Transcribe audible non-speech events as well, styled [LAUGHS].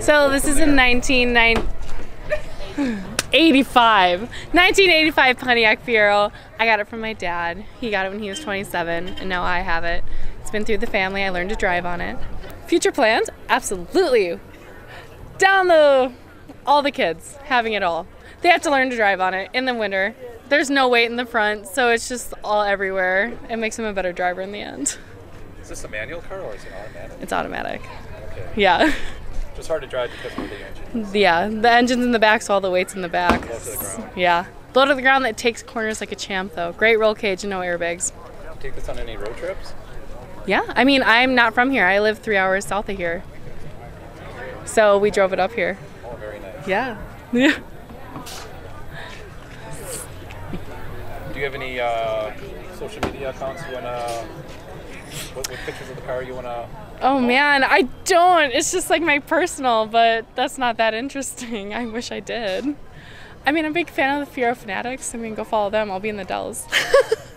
So this is a 1985, 1985 Pontiac Fiero. I got it from my dad. He got it when he was 27, and now I have it. It's been through the family. I learned to drive on it. Future plans? Absolutely. Down the, all the kids having it all. They have to learn to drive on it in the winter. There's no weight in the front, so it's just all everywhere. It makes them a better driver in the end. Is this a manual car or is it automatic? It's automatic. Okay. Yeah. [LAUGHS] Just hard to drive because of the engine. Yeah, the engine's in the back, so all the weight's in the back. Low to the ground. Yeah. Low to the ground that takes corners like a champ, though. Great roll cage and no airbags. Take this on any road trips? Yeah, I mean, I'm not from here. I live three hours south of here. So we drove it up here. Oh, very nice. Yeah. Yeah. [LAUGHS] Do you have any uh, social media accounts you wanna? What, what pictures of the car you wanna? Oh man, I don't. It's just like my personal, but that's not that interesting. [LAUGHS] I wish I did. I mean, I'm a big fan of the Fiero Fanatics. I mean, go follow them. I'll be in the Dells. [LAUGHS]